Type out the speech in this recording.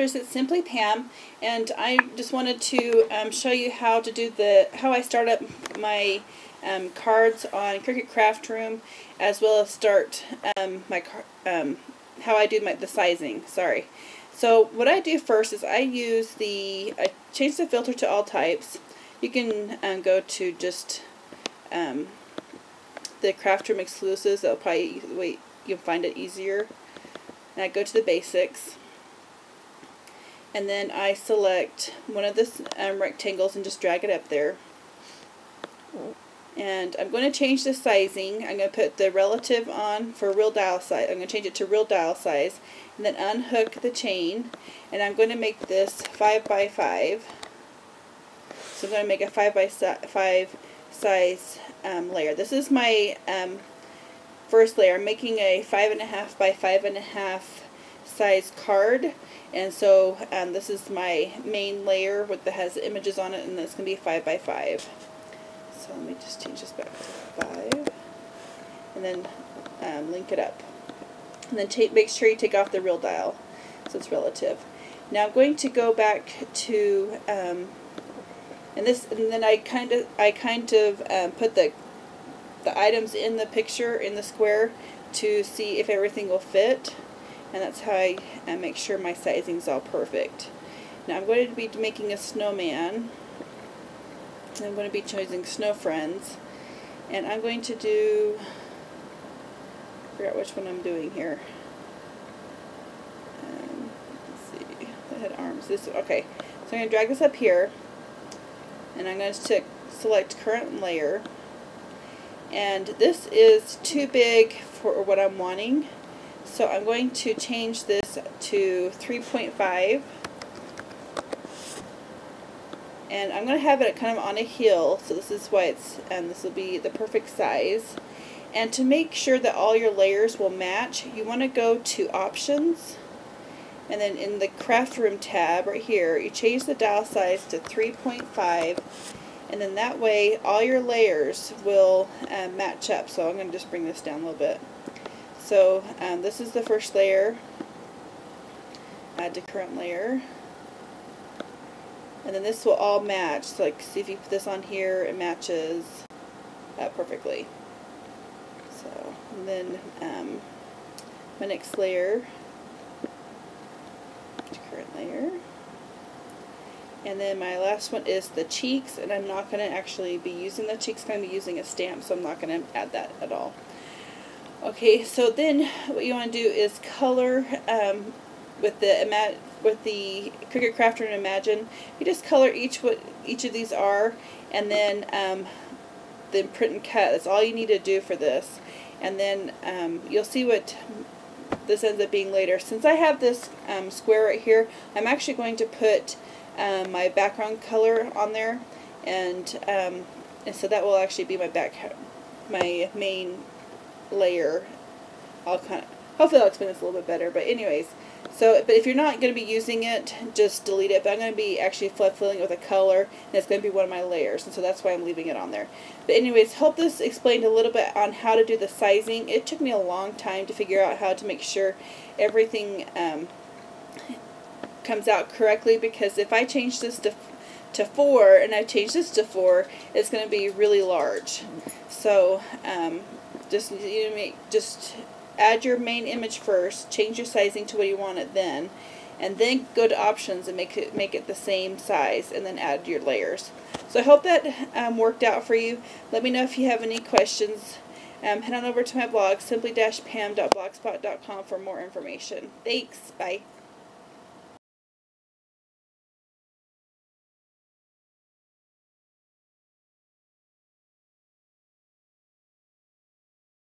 It's Simply Pam, and I just wanted to um, show you how to do the how I start up my um, cards on Cricut Craft Room, as well as start um, my um, how I do my the sizing. Sorry. So what I do first is I use the I change the filter to all types. You can um, go to just um, the Craft Room exclusives. That'll probably wait you'll find it easier. And I go to the basics and then I select one of the um, rectangles and just drag it up there. And I'm going to change the sizing. I'm going to put the relative on for real dial size. I'm going to change it to real dial size. And then unhook the chain. And I'm going to make this 5 by 5 So I'm going to make a 5 by 5 size um, layer. This is my um, first layer. I'm making a 5.5 by 5.5 size card. And so um, this is my main layer with that has images on it and it's going to be 5 by 5 so let me just change this back to 5 and then um, link it up. And then take, make sure you take off the real dial so it's relative. Now I'm going to go back to um, and this and then I kind of I kind of um, put the the items in the picture in the square to see if everything will fit and that's how I uh, make sure my sizing is all perfect. Now I'm going to be making a snowman. I'm going to be choosing Snow Friends. And I'm going to do, I forgot which one I'm doing here. Um, let's see, I arms. This Okay, so I'm going to drag this up here. And I'm going to select current layer. And this is too big for what I'm wanting. So I'm going to change this to 3.5 and I'm going to have it kind of on a heel so this is why it's and this will be the perfect size. And to make sure that all your layers will match you want to go to options. And then in the craft room tab right here you change the dial size to 3.5 and then that way all your layers will uh, match up. So I'm going to just bring this down a little bit so um, this is the first layer. Add to current layer. And then this will all match. So like see if you put this on here, it matches perfectly. So then um, my next layer, current layer. And then my last one is the cheeks, and I'm not going to actually be using the cheeks, I'm going to be using a stamp, so I'm not going to add that at all. Okay, so then what you want to do is color um, with the with the Cricut Crafter and Imagine. You just color each what each of these are, and then um, then print and cut. That's all you need to do for this, and then um, you'll see what this ends up being later. Since I have this um, square right here, I'm actually going to put um, my background color on there, and um, and so that will actually be my back my main layer. I'll kind of, hopefully I'll explain this a little bit better, but anyways, so, but if you're not going to be using it, just delete it, but I'm going to be actually filling it with a color, and it's going to be one of my layers, and so that's why I'm leaving it on there. But anyways, hope this explained a little bit on how to do the sizing. It took me a long time to figure out how to make sure everything um, comes out correctly, because if I change this to to 4 and I change this to 4, it's going to be really large. So, um, just you make just add your main image first, change your sizing to what you want it then, and then go to options and make it make it the same size, and then add your layers. So I hope that um, worked out for you. Let me know if you have any questions. Um, head on over to my blog, simply-pam.blogspot.com for more information. Thanks. Bye.